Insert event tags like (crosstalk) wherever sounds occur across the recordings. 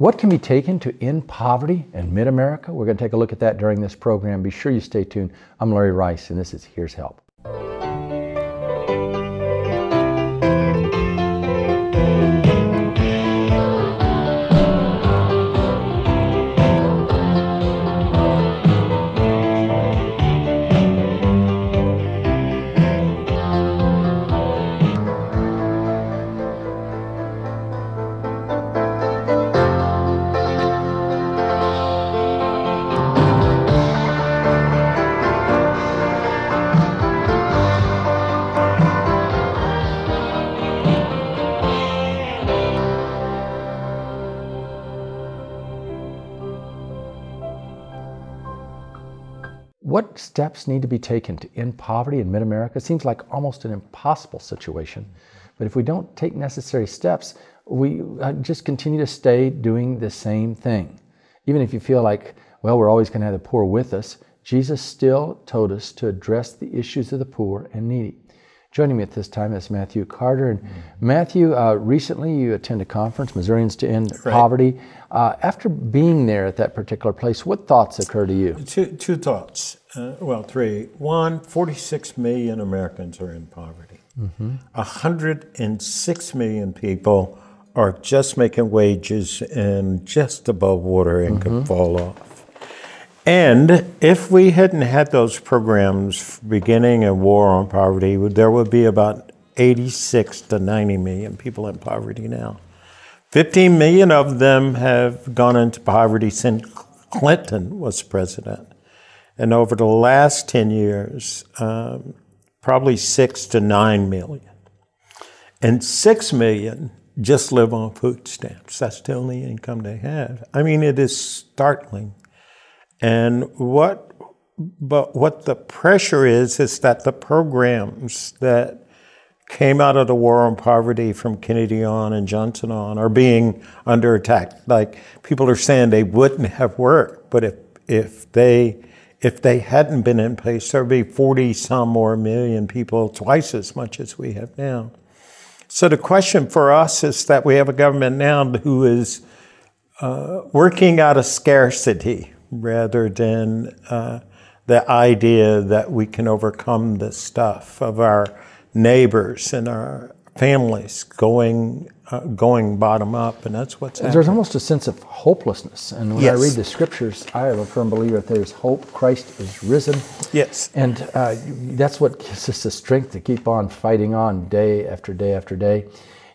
What can be taken to end poverty in mid America? We're going to take a look at that during this program. Be sure you stay tuned. I'm Larry Rice, and this is Here's Help. Steps need to be taken to end poverty in mid America? It seems like almost an impossible situation. But if we don't take necessary steps, we uh, just continue to stay doing the same thing. Even if you feel like, well, we're always going to have the poor with us, Jesus still told us to address the issues of the poor and needy. Joining me at this time is Matthew Carter. And. Matthew, uh, recently you attended a conference, Missourians to End right. Poverty. Uh, after being there at that particular place, what thoughts occur to you? Two, two thoughts. Uh, well, three. One, 46 million Americans are in poverty. Mm-hmm. 106 million people are just making wages and just above water and mm-hmm. could fall off. And if we hadn't had those programs beginning a war on poverty, there would be about 86 to 90 million people in poverty now. 15 million of them have gone into poverty since Clinton was president. And over the last 10 years, um, probably 6 to 9 million. And 6 million just live on food stamps. That's the only income they have. I mean, it is startling and what, but what the pressure is, is that the programs that came out of the war on poverty from Kennedy on and Johnson on are being under attack. Like people are saying they wouldn't have worked, but if, if they, if they hadn't been in place, there'd be 40 some more million people, twice as much as we have now. So the question for us is that we have a government now who is uh, working out of scarcity rather than uh, the idea that we can overcome the stuff of our neighbors and our families going uh, going bottom up, and that's what's happening. There's almost a sense of hopelessness, and when yes. I read the scriptures, I am a firm believer that there's hope. Christ is risen. Yes, and uh, that's what gives us the strength to keep on fighting on day after day after day.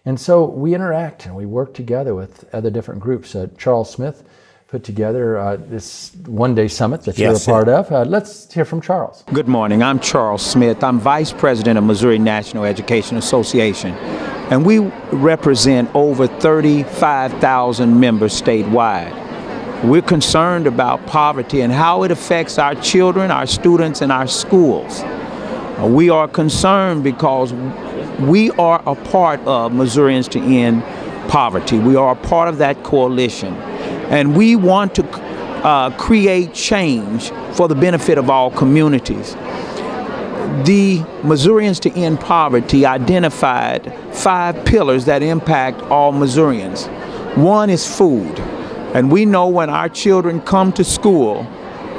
And so we interact and we work together with other different groups. Uh, Charles Smith put together uh, this one day summit that yes, you're a part of. Uh, let's hear from Charles. Good morning. I'm Charles Smith. I'm Vice President of Missouri National Education Association. And we represent over 35,000 members statewide. We're concerned about poverty and how it affects our children, our students, and our schools. We are concerned because we are a part of Missourians to End Poverty. We are a part of that coalition. And we want to uh, create change for the benefit of all communities. The Missourians to End Poverty identified five pillars that impact all Missourians. One is food. And we know when our children come to school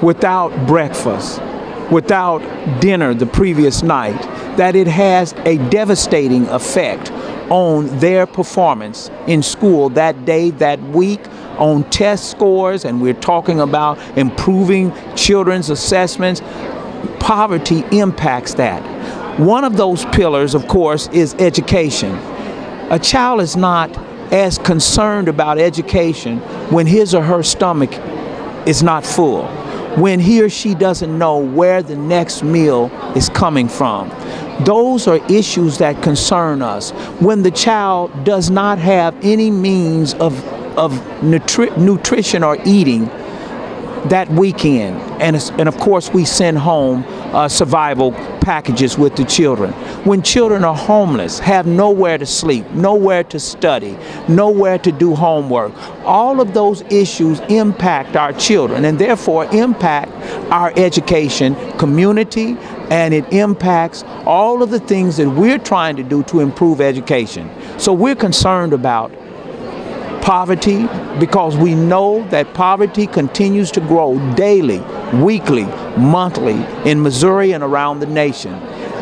without breakfast, without dinner the previous night, that it has a devastating effect on their performance in school that day, that week, on test scores, and we're talking about improving children's assessments. Poverty impacts that. One of those pillars, of course, is education. A child is not as concerned about education when his or her stomach is not full, when he or she doesn't know where the next meal is coming from. Those are issues that concern us. When the child does not have any means of of nutri- nutrition or eating that weekend. And, and of course, we send home uh, survival packages with the children. When children are homeless, have nowhere to sleep, nowhere to study, nowhere to do homework, all of those issues impact our children and therefore impact our education community and it impacts all of the things that we're trying to do to improve education. So we're concerned about poverty because we know that poverty continues to grow daily, weekly, monthly in Missouri and around the nation.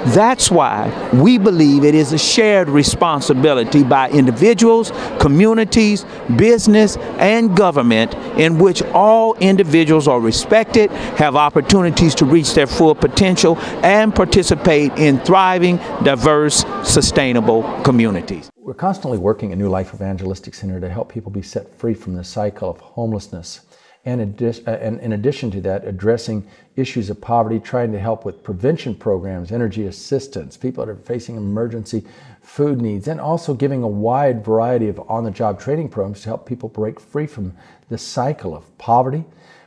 That's why we believe it is a shared responsibility by individuals, communities, business, and government in which all individuals are respected, have opportunities to reach their full potential, and participate in thriving, diverse, sustainable communities. We're constantly working at New Life Evangelistic Center to help people be set free from the cycle of homelessness and, uh, and in addition to that, addressing issues of poverty, trying to help with prevention programs, energy assistance, people that are facing emergency food needs, and also giving a wide variety of on the job training programs to help people break free from the cycle of poverty.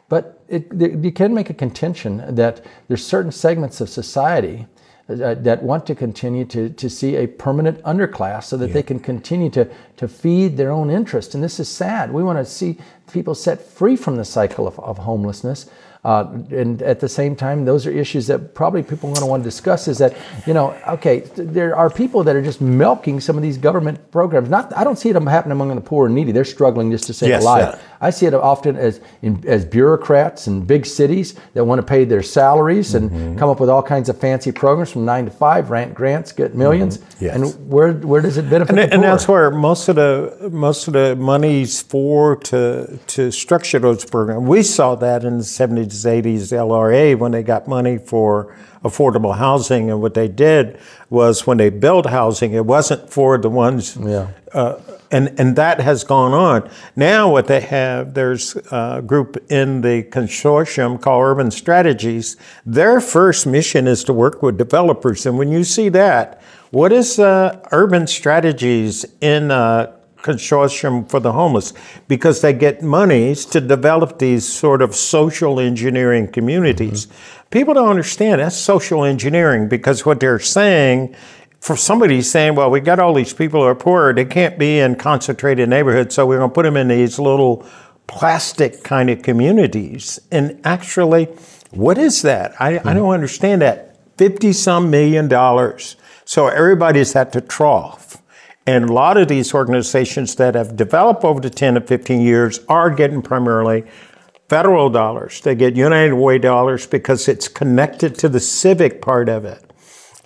But it, you can make a contention that there's certain segments of society uh, that want to continue to, to see a permanent underclass so that yeah. they can continue to, to feed their own interest. And this is sad. We want to see people set free from the cycle of, of homelessness. Uh, and at the same time, those are issues that probably people are going to want to discuss. Is that you know, okay, there are people that are just milking some of these government programs. Not, I don't see it happening among the poor and needy. They're struggling just to stay yes, alive. I see it often as in, as bureaucrats in big cities that want to pay their salaries and mm-hmm. come up with all kinds of fancy programs from nine to five, rent grants, get 1000000s mm-hmm. yes. And where where does it benefit? And, and that's where most of the most of the money's for to to structure those programs. We saw that in the seventies, eighties, LRA when they got money for affordable housing, and what they did was when they built housing, it wasn't for the ones. Yeah. Uh, and and that has gone on. Now, what they have, there's a group in the consortium called Urban Strategies. Their first mission is to work with developers, and when you see that, what is uh, Urban Strategies in a consortium for the homeless? Because they get monies to develop these sort of social engineering communities. Mm-hmm. People don't understand that's social engineering because what they're saying for somebody saying, well, we got all these people who are poor, they can't be in concentrated neighborhoods, so we're going to put them in these little plastic kind of communities. And actually, what is that? I, mm-hmm. I don't understand that. 50 some million dollars. So everybody's at the trough. And a lot of these organizations that have developed over the 10 to 15 years are getting primarily federal dollars. They get United Way dollars because it's connected to the civic part of it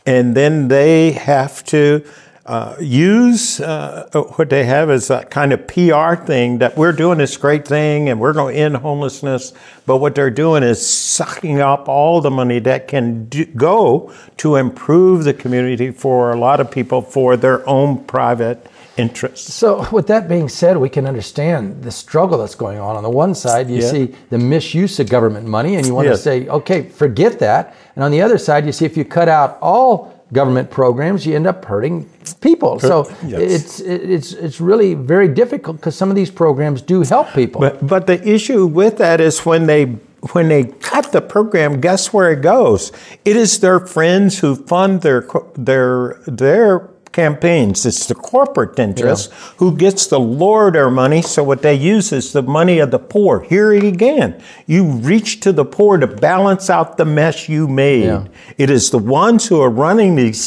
and then they have to uh, use uh, what they have as a kind of PR thing that we're doing this great thing and we're going to end homelessness. But what they're doing is sucking up all the money that can do, go to improve the community for a lot of people for their own private interests. So, with that being said, we can understand the struggle that's going on. On the one side, you yeah. see the misuse of government money, and you want yes. to say, okay, forget that. And on the other side, you see if you cut out all government programs, you end up hurting people. So yes. it's it's it's really very difficult because some of these programs do help people. But but the issue with that is when they when they cut the program, guess where it goes? It is their friends who fund their their their campaigns. It's the corporate interest yeah. who gets to lord our money. So what they use is the money of the poor. Here it again, you reach to the poor to balance out the mess you made. Yeah. It is the ones who are running these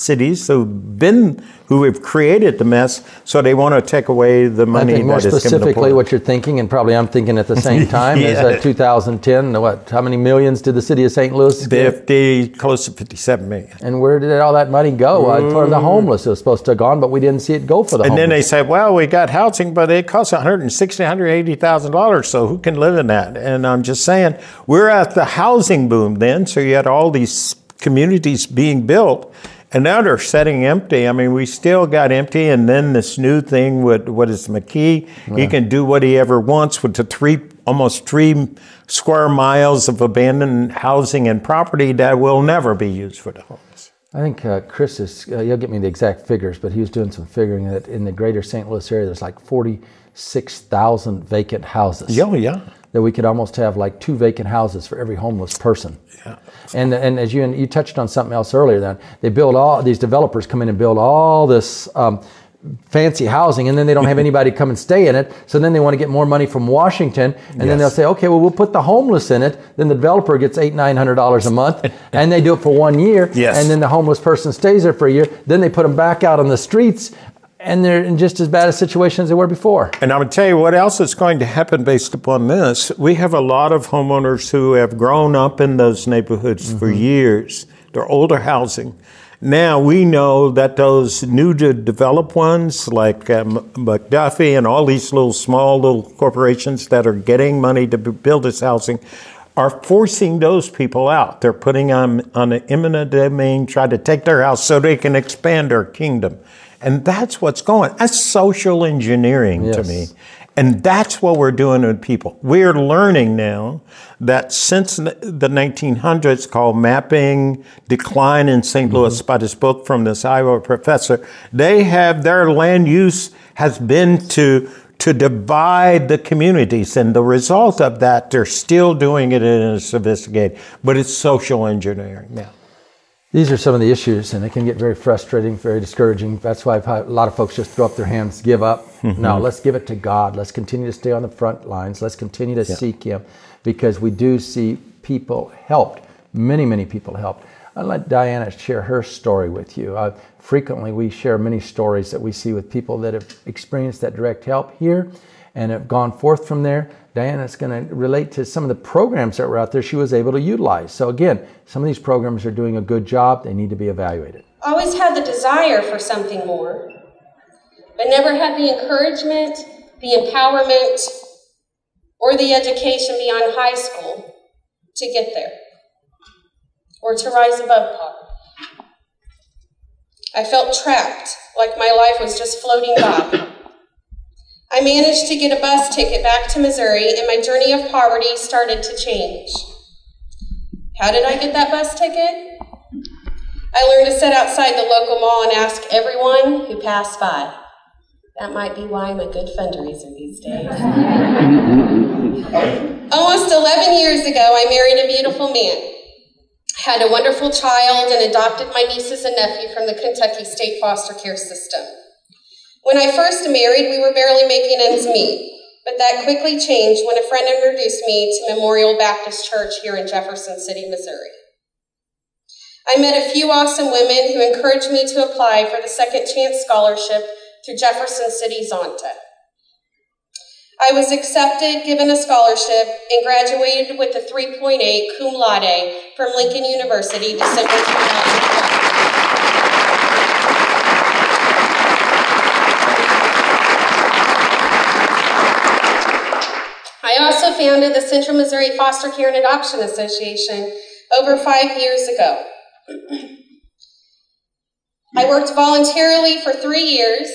cities who've been who have created the mess, so they want to take away the money. I think more specifically, what you're thinking, and probably I'm thinking at the same (laughs) time, yeah. is that 2010. What? How many millions did the city of St. Louis? 50, get? close to 57 million. And where did all that money go? Uh, for the homeless, it was supposed to have gone, but we didn't see it go for the. And homeless. then they said, "Well, we got housing, but it costs 160, 180 thousand dollars. So who can live in that?" And I'm just saying, we're at the housing boom then. So you had all these communities being built and now they're setting empty. I mean, we still got empty, and then this new thing with what is McKee? Yeah. He can do what he ever wants with the three, almost three square miles of abandoned housing and property that will never be used for the homes. I think uh, Chris is, uh, you'll get me the exact figures, but he was doing some figuring that in the greater St. Louis area, there's like 46,000 vacant houses. Oh, yeah. That we could almost have like two vacant houses for every homeless person. Yeah. And and as you you touched on something else earlier, then they build all these developers come in and build all this. Um, fancy housing and then they don't have (laughs) anybody come and stay in it so then they want to get more money from washington and yes. then they'll say okay well we'll put the homeless in it then the developer gets eight nine hundred dollars a month (laughs) and they do it for one year yes. and then the homeless person stays there for a year then they put them back out on the streets and they're in just as bad a situation as they were before. And I'm going to tell you what else is going to happen based upon this. We have a lot of homeowners who have grown up in those neighborhoods mm-hmm. for years. They're older housing. Now we know that those new to develop ones like um, McDuffie and all these little small little corporations that are getting money to build this housing are forcing those people out. They're putting them on an eminent domain, trying to take their house so they can expand their kingdom. And that's what's going. That's social engineering yes. to me. And that's what we're doing with people. We're learning now that since the 1900s, called Mapping Decline in saint Louis mm-hmm. by this book from this Iowa professor, they have their land use has been to to divide the communities. And the result of that, they're still doing it in a sophisticated, but it's social engineering now. These are some of the issues, and it can get very frustrating, very discouraging. That's why a lot of folks just throw up their hands, give up. Mm-hmm. (laughs) No, let's give it to God. Let's continue to stay on the front lines. Let's continue to yeah. seek Him because we do see people helped, many, many people helped. I'll let Diana share her story with you. Uh, frequently, we share many stories that we see with people that have experienced that direct help here and have gone forth from there. Diana's going to relate to some of the programs that were out there she was able to utilize. So, again, some of these programs are doing a good job. They need to be evaluated. Always had the desire for something more, but never had the encouragement, the empowerment, or the education beyond high school to get there or to rise above poverty. I felt trapped, like my life was just floating by. I managed to get a bus ticket back to Missouri, and my journey of poverty started to change. How did I get that bus ticket? I learned to sit outside the local mall and ask everyone who passed by. That might be why I'm a good fundraiser these days. (laughs) Almost 11 years ago, I married a beautiful man, had a wonderful child, and adopted my nieces and nephew from the Kentucky State Foster Care System. When I first married, we were barely making ends meet, but that quickly changed when a friend introduced me to Memorial Baptist Church here in Jefferson City, Missouri. I met a few awesome women who encouraged me to apply for the Second Chance Scholarship through Jefferson City Zonta. I was accepted, given a scholarship, and graduated with a 3.8 cum laude from Lincoln University December 2012. I also founded the Central Missouri Foster Care and Adoption Association over five years ago. I worked voluntarily for three years,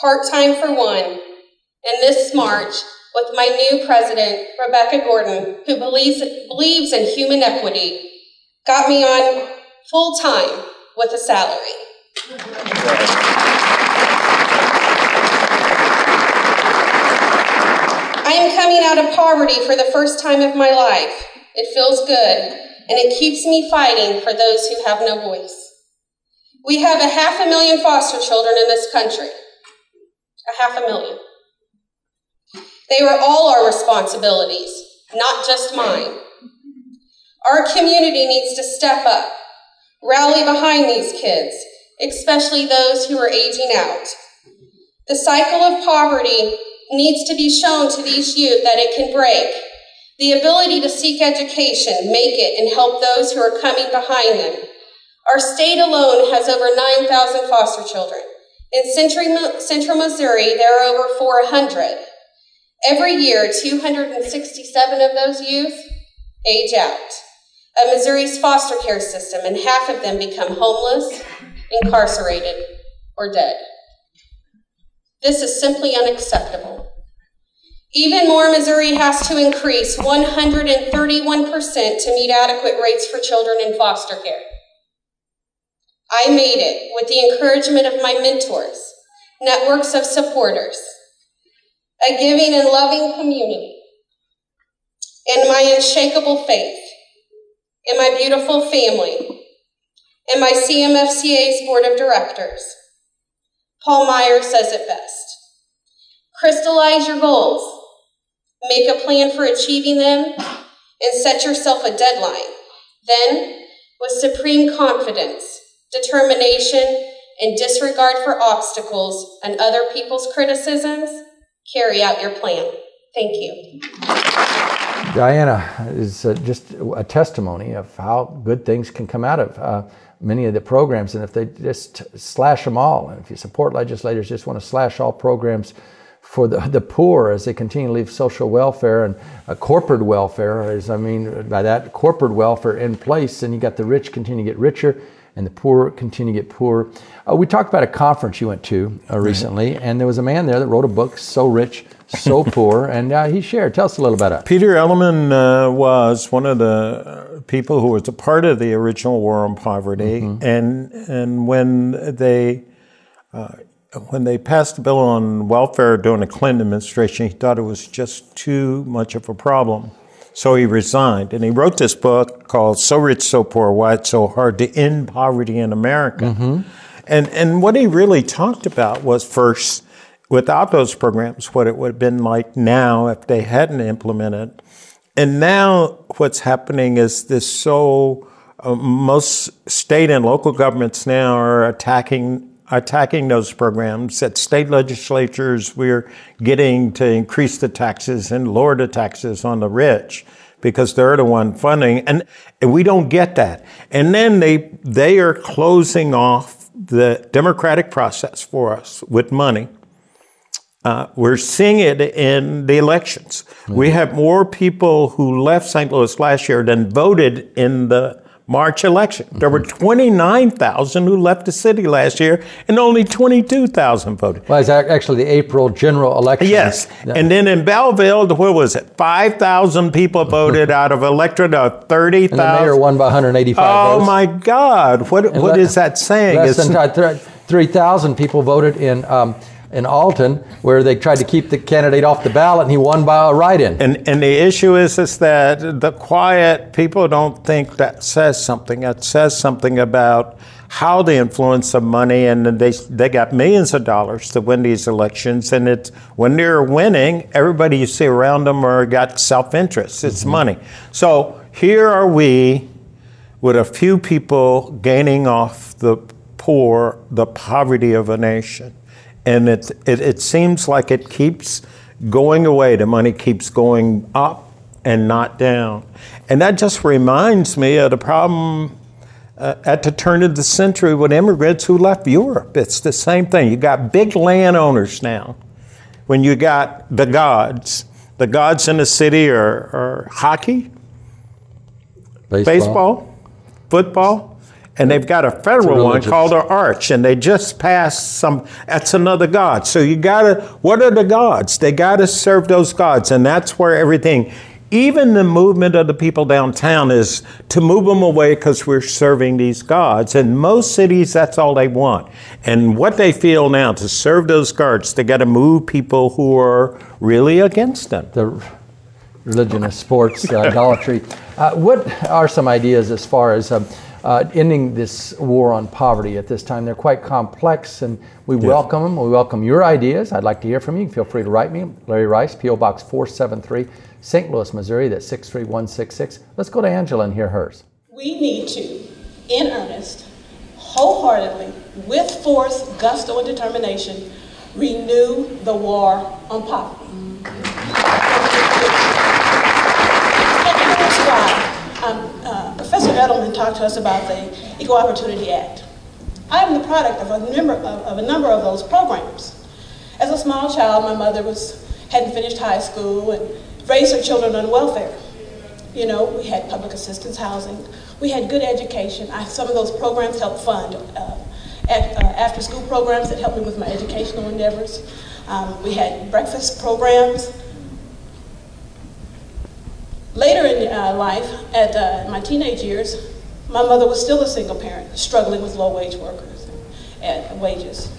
part time for one, and this March, with my new president, Rebecca Gordon, who believes, believes in human equity, got me on full time with a salary. I am coming out of poverty for the first time of my life. It feels good, and it keeps me fighting for those who have no voice. We have a half a million foster children in this country. A half a million. They were all our responsibilities, not just mine. Our community needs to step up, rally behind these kids, especially those who are aging out. The cycle of poverty needs to be shown to these youth that it can break. The ability to seek education, make it, and help those who are coming behind them. Our state alone has over 9,000 foster children. In central Missouri, there are over 400. Every year, 267 of those youth age out of Missouri's foster care system, and half of them become homeless, incarcerated, or dead. This is simply unacceptable. Even more, Missouri has to increase 131% to meet adequate rates for children in foster care. I made it with the encouragement of my mentors, networks of supporters, a giving and loving community, and my unshakable faith, and my beautiful family, and my CMFCA's board of directors. Paul Meyer says it best. Crystallize your goals, make a plan for achieving them, and set yourself a deadline. Then, with supreme confidence, determination, and disregard for obstacles and other people's criticisms, carry out your plan. Thank you. Diana is uh, just a testimony of how good things can come out of uh, many of the programs. And if they just slash them all, and if you support legislators, just want to slash all programs for the, the poor as they continue to leave social welfare and uh, corporate welfare, is I mean, by that corporate welfare in place, and you got the rich continue to get richer and the poor continue to get poorer. Uh, we talked about a conference you went to uh, recently, and there was a man there that wrote a book, So Rich, So (laughs) Poor, and uh, he shared. Tell us a little about it. Peter Edelman uh, was one of the people who was a part of the original War on Poverty, mm-hmm. and and when they uh, when they passed the bill on welfare during the Clinton administration, he thought it was just too much of a problem. So he resigned and he wrote this book called So Rich, So Poor Why It's So Hard to End Poverty in America. Mm-hmm. And, and what he really talked about was first, without those programs, what it would have been like now if they hadn't implemented. And now what's happening is this so uh, most state and local governments now are attacking attacking those programs. At state legislatures, we're getting to increase the taxes and lower the taxes on the rich because they're the one funding, and, and we don't get that. And then they they are closing off the democratic process for us with money. Uh, we're seeing it in the elections. Mm-hmm. We have more people who left St. Louis last year than voted in the March election. There were 29,000 who left the city last year and only 22,000 voted. Well, it's actually the April general election. Yes. And then in Belleville, what was it? 5,000 people voted (laughs) out of electorate of 30,000. And the mayor won by 185 oh, votes. my God. What, what le- is that saying? Less than 3,000 people voted in. Um, in Alton where they tried to keep the candidate off the ballot and he won by a write-in. And, and the issue is, is that the quiet people don't think that says something. It says something about how the influence of money and they, they got millions of dollars to win these elections and it's when they're winning everybody you see around them are got self-interest it's mm-hmm. money so here are we with a few people gaining off the poor the poverty of a nation and it, it, it seems like it keeps going away. The money keeps going up and not down. And that just reminds me of the problem uh, at the turn of the century with immigrants who left Europe. It's the same thing. You got big landowners now. When you got the gods, the gods in the city are, are hockey, baseball, baseball football, and they've got a federal one called an arch, and they just passed some. That's another god. So you gotta. What are the gods? They gotta serve those gods, and that's where everything. Even the movement of the people downtown is to move them away because we're serving these gods. In most cities, that's all they want. And what they feel now to serve those gods, they got to move people who are really against them. The religion of sports, uh, idolatry. Uh, what are some ideas as far as um, uh, ending this war on poverty at this time. They're quite complex, and we yes. welcome them. We welcome your ideas. I'd like to hear from you. Feel free to write me, Larry Rice, P.O. Box 473, St. Louis, Missouri. That's 63166. Let's go to Angela and hear hers. We need to, in earnest, wholeheartedly, with force, gusto, and determination, renew the war on poverty. And here's why. Um, Professor Edelman talked to us about the Equal Opportunity Act. I am the product of a, number of, of a number of those programs. As a small child, my mother was, hadn't finished high school and raised her children on welfare. You know, we had public assistance housing, we had good education. I, some of those programs helped fund uh, at, uh, after school programs that helped me with my educational endeavors. Um, we had breakfast programs. Later in uh, life, at uh, my teenage years, my mother was still a single parent, struggling with low wage workers and, wages.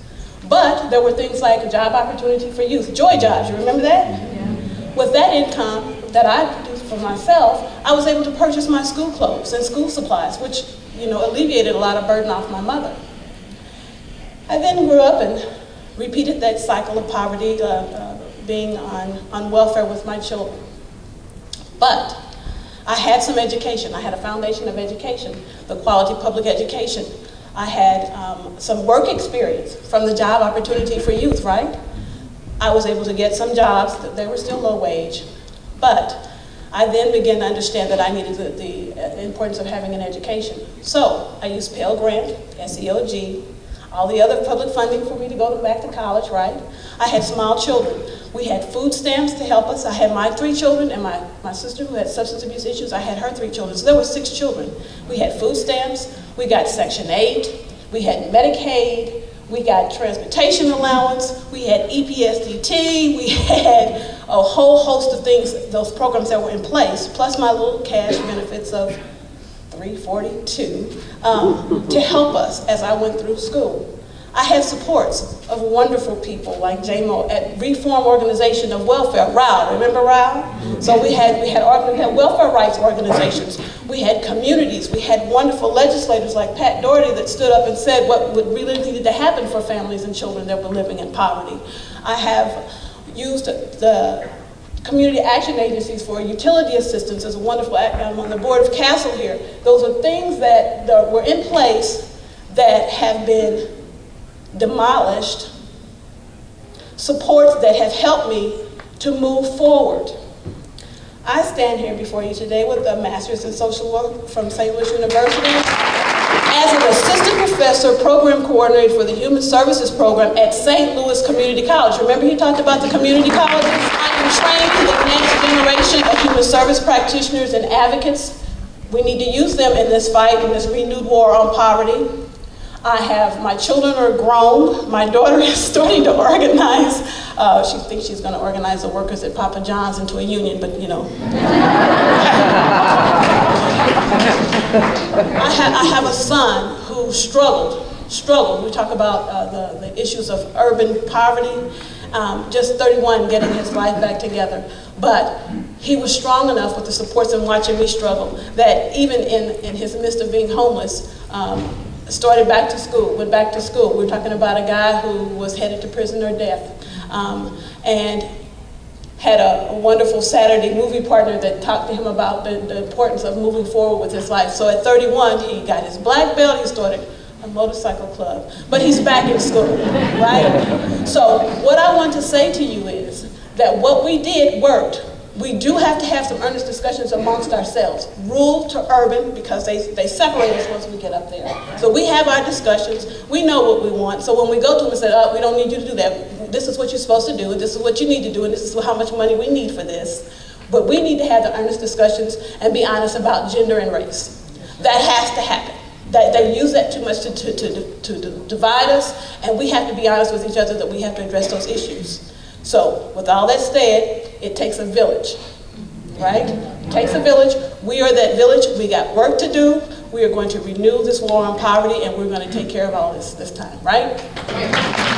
But there were things like a job opportunity for youth, joy jobs, you remember that? Yeah. With that income that I produced for myself, I was able to purchase my school clothes and school supplies, which you know alleviated a lot of burden off my mother. I then grew up and repeated that cycle of poverty, uh, uh, being on, on welfare with my children. But I had some education. I had a foundation of education, the quality public education I had um, some work experience from the job opportunity for youth, right? I was able to get some jobs, they were still low wage, but I then began to understand that I needed the, the importance of having an education. So I used Pell Grant, SEOG, all the other public funding for me to go back to college, right? I had small children. We had food stamps to help us. I had my three children and my, my sister who had substance abuse issues, I had her three children. So there were six children. We had food stamps, we got Section 8, we had Medicaid, we got transportation allowance, we had EPSDT, we (laughs) had a whole host of things, those programs that were in place, plus my little cash benefits of 342 um, to help us as I went through school. I had supports of wonderful people like JMO at Reform Organization of Welfare, ROW, remember ROW? So we had, we had, we had welfare rights organizations, we had communities, we had wonderful legislators like Pat Dougherty that stood up and said what would really needed to happen for families and children that were living in poverty. I have used the community action agencies for utility assistance is a wonderful, act. I'm on the board of CASTLE here. Those are things that were in place that have been demolished, supports that have helped me to move forward. I stand here before you today with a master's in social work from St. Louis University as an assistant professor, program coordinator for the Human Services Program at St. Louis Community College. Remember he talked about the community colleges? I am training the next generation of human service practitioners and advocates. We need to use them in this fight, in this renewed war on poverty. I have, my children are grown. My daughter (laughs) is starting to organize. Uh, she thinks she's going to organize the workers at Papa John's into a union, but you know. (laughs) I, ha I, have a son who struggled, struggled. We talk about uh, the, the issues of urban poverty. Um, just 31, getting his life back together. But he was strong enough with the supports and watching me struggle that even in, in his midst of being homeless, um, started back to school, went back to school. We're talking about a guy who was headed to prison or death. Um, and had a, a, wonderful Saturday movie partner that talked to him about the, the, importance of moving forward with his life. So at 31, he got his black belt, he started a motorcycle club, but he's back in school, right? So what I want to say to you is that what we did worked we do have to have some earnest discussions amongst ourselves. Rural to urban, because they, they separate us once we get up there. So we have our discussions. We know what we want. So when we go to them and say, oh, we don't need you to do that. This is what you're supposed to do. This is what you need to do. And this is how much money we need for this. But we need to have the earnest discussions and be honest about gender and race. That has to happen. That they use that too much to, to, to, to divide us, and we have to be honest with each other that we have to address those issues. So, with all that said, it takes a village, right? It takes a village. We are that village. We got work to do. We are going to renew this war on poverty, and we're going to take care of all this this time, right?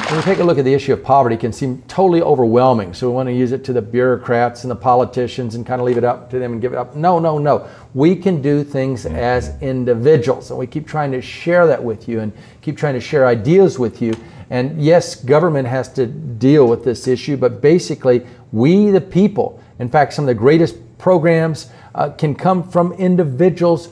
When we take a look at the issue of poverty, it can seem totally overwhelming. So we want to use it to the bureaucrats and the politicians and kind of leave it up to them and give it up. No, no, no. We can do things as individuals, and we keep trying to share that with you and keep trying to share ideas with you. And yes, government has to deal with this issue, but basically, we the people, in fact, some of the greatest programs uh, can come from individuals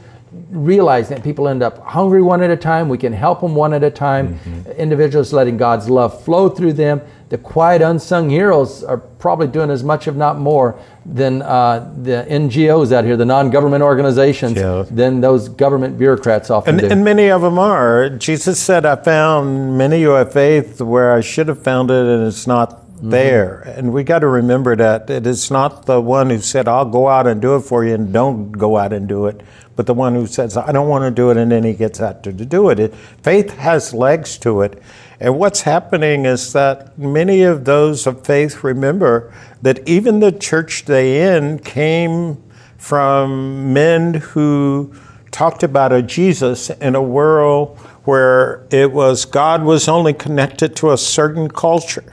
realize that people end up hungry one at a time. We can help them one at a time. Mm-hmm. Individuals letting God's love flow through them. The quiet, unsung heroes are probably doing as much, if not more, than uh, the NGOs out here, the non-government organizations, yeah. than those government bureaucrats often and, do. And many of them are. Jesus said, "I found many of you have faith where I should have found it, and it's not Mm-hmm. there. And we got to remember that it is not the one who said, I'll go out and do it for you and don't go out and do it, but the one who says, I don't want to do it and then he gets out to, to do it. it. Faith has legs to it. And what's happening is that many of those of faith remember that even the church they in came from men who talked about a Jesus in a world where it was God was only connected to a certain culture.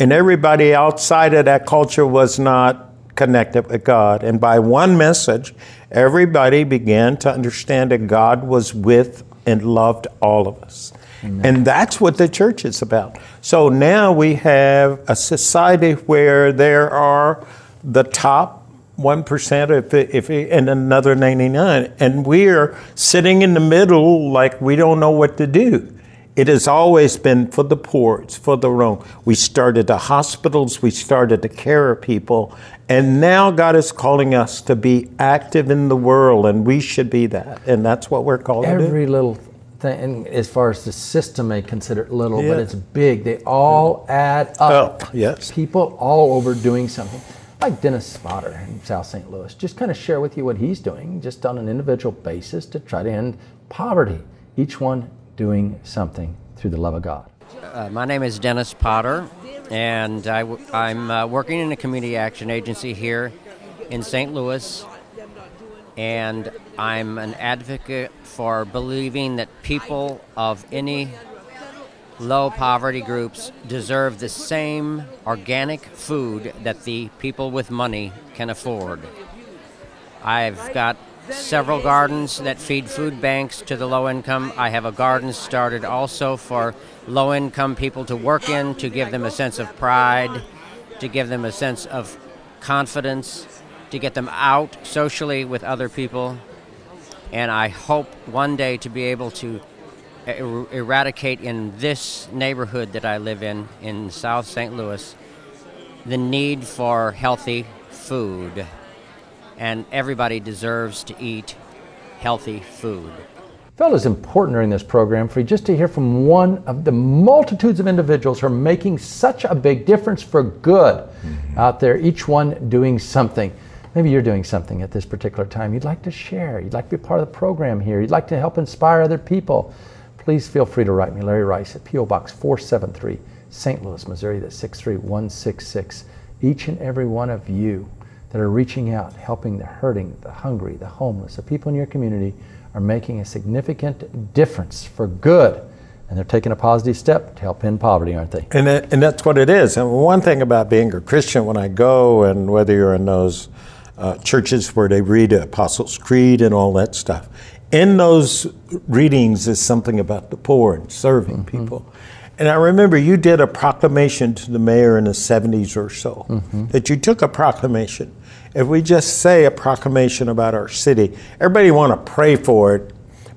And everybody outside of that culture was not connected with God. And by one message, everybody began to understand that God was with and loved all of us. Amen. And that's what the church is about. So now we have a society where there are the top one percent, if if and another ninety nine, and we're sitting in the middle like we don't know what to do. It has always been for the poor, it's for the wrong. We started the hospitals, we started to care of people, and now God is calling us to be active in the world, and we should be that. And that's what we're called. Every little thing, as far as the system may consider it little, Yeah. but it's big. They all add up. Up, yes. People all over doing something. Like Dennis Potter in South St. Louis. Just kind of share with you what he's doing, just on an individual basis to try to end poverty. Each one doing something through the love of God. Uh, my name is Dennis Potter, and I w- I'm uh, working in a community action agency here in St. Louis. And I'm an advocate for believing that people of any low poverty groups deserve the same organic food that the people with money can afford. I've got several gardens that feed food banks to the low income. I have a garden started also for low income people to work in to give them a sense of pride, to give them a sense of confidence, to get them out socially with other people. And I hope one day to be able to er- eradicate in this neighborhood that I live in, in South St. Louis, the need for healthy food and everybody deserves to eat healthy food. felt it was important during this program for you just to hear from one of the multitudes of individuals who are making such a big difference for good mm-hmm. out there, each one doing something. Maybe you're doing something at this particular time you'd like to share, you'd like to be part of the program here, you'd like to help inspire other people. Please feel free to write me, Larry Rice, at P.O. Box 473, St. Louis, Missouri, that's 63166. Each and every one of you that are reaching out, helping the hurting, the hungry, the homeless, the people in your community are making a significant difference for good. And they're taking a positive step to help end poverty, aren't they? And, and that's what it is. And one thing about being a Christian, when I go, and whether you're in those uh, churches where they read the Apostles' Creed and all that stuff, in those readings is something about the poor and serving people. And I remember you did a proclamation to the mayor in the 70s or so, that you took a proclamation. If we just say a proclamation about our city, everybody want to pray for it,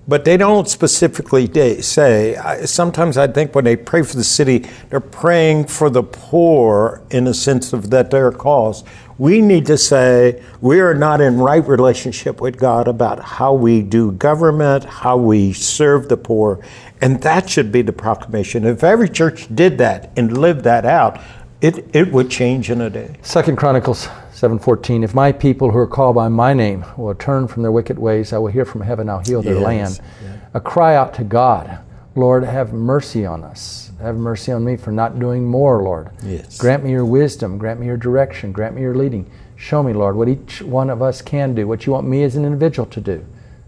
but they don't specifically say. Sometimes I think when they pray for the city, they're praying for the poor in the sense of that their cause. We need to say we are not in right relationship with God about how we do government, how we serve the poor, and that should be the proclamation. If every church did that and lived that out, it, it would change in a day. Second Chronicles 7:14 If my people who are called by my name will turn from their wicked ways I will hear from heaven I'll heal their Yes, land. A cry out to God. Lord, have mercy on us. Have mercy on me for not doing more, Lord. Yes. Grant me your wisdom, grant me your direction, grant me your leading. Show me, Lord, what each one of us can do, what you want me as an individual to do.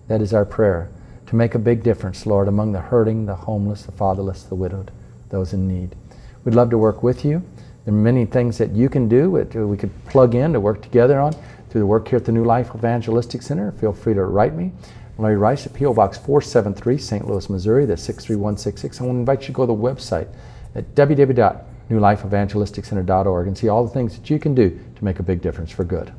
That is our prayer. To make a big difference, Lord, among the hurting, the homeless, the fatherless, the widowed, those in need. We'd love to work with you. There are many things that you can do that we could plug in to work together on through the work here at the New Life Evangelistic Center. Feel free to write me. Larry Rice at P.O. Box 473, St. Louis, Missouri. That's 63166. I want to invite you to go to the website at www.newlifeevangelisticcenter.org and see all the things that you can do to make a big difference for good.